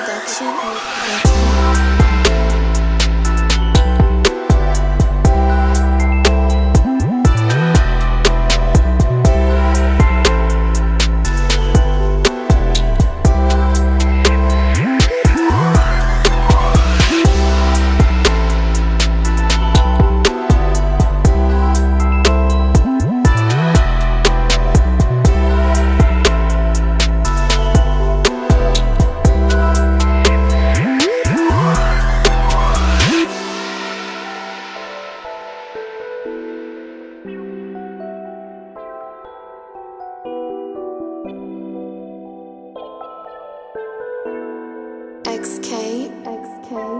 Production. XK. XK.